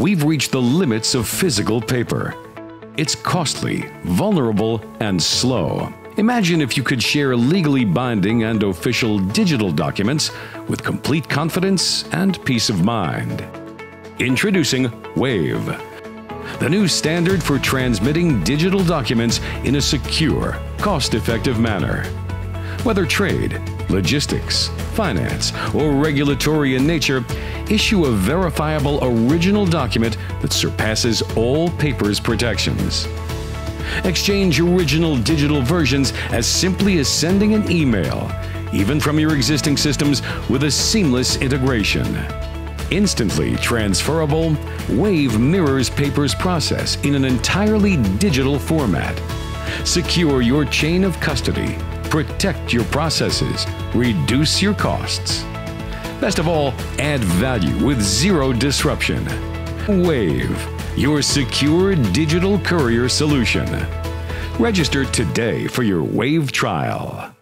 we've reached the limits of physical paper. It's costly, vulnerable, and slow. Imagine if you could share legally binding and official digital documents with complete confidence and peace of mind. Introducing Wave, the new standard for transmitting digital documents in a secure, cost effective manner. Whether trade, logistics, finance, or regulatory in nature, issue a verifiable original document that surpasses all paper's protections. Exchange original digital versions as simply as sending an email, even from your existing systems, with a seamless integration. Instantly transferable, Wave mirrors paper's process in an entirely digital format. Secure your chain of custody, protect your processes, reduce your costs. Best of all, add value with zero disruption. Wave, your secure digital courier solution. Register today for your Wave trial.